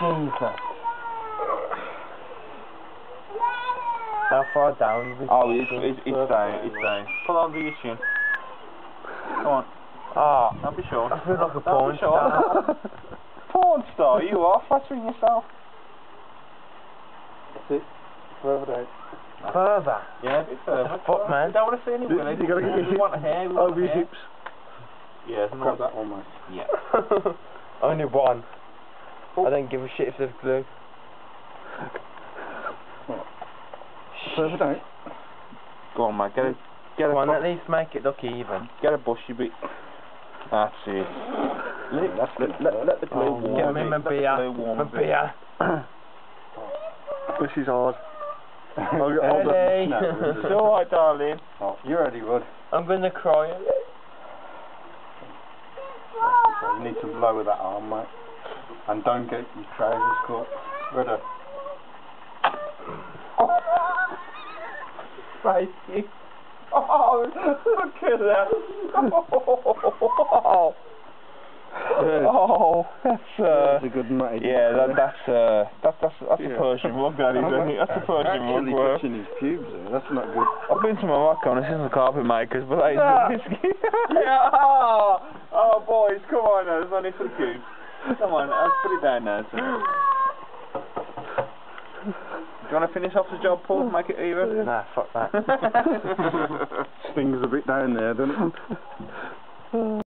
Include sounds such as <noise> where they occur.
Jesus. How far down is it? Oh, it's, it's, it's down, it's down. Pull on to your chin. Come on, Ah, don't be sure. I feel like a Don't porn be sure. star. <laughs> Porn star, you are flattering yourself. That's it. Further down. Further. Yeah, a bit further. Fuck, man. You don't want to see any You- you gotta get your We hair, Over your hips. Yeah, it's Grab not that one, mate. Yeah. <laughs> Only one. I don't give a shit if there's glue. Further down. Go on, mate. Get a get a Come on, bu- at least make it look even. get a bushy bit. That's it. Let, That's let, let, let the glue Oh, warm. Get a me bit. my beer. My a bit. beer. <coughs> This is hard. <laughs> I'll get hold of Eddie. No, It's alright, darling. Oh, you're ready, Rod. I'm gonna cry. So you need to lower that arm, mate. And don't get your trousers caught. Ready? Spicy. Oh, look at that. Oh, oh that's uh. That's a good mate. Yeah, that, that's uh, that's that's that's a Persian rug, that is. isn't it? That's a <laughs> Persian rug. Actually work. touching his pubes there. That's not good. I've been to Morocco and this is the carpet makers, but <laughs> that is the <laughs> yeah. Oh, come on now. There's only two cubes. Come on, let's put it down now. So. Do you want to finish off the job, Paul? Make it even? Nah, fuck that. <laughs> Stings a bit down there, doesn't it? <laughs>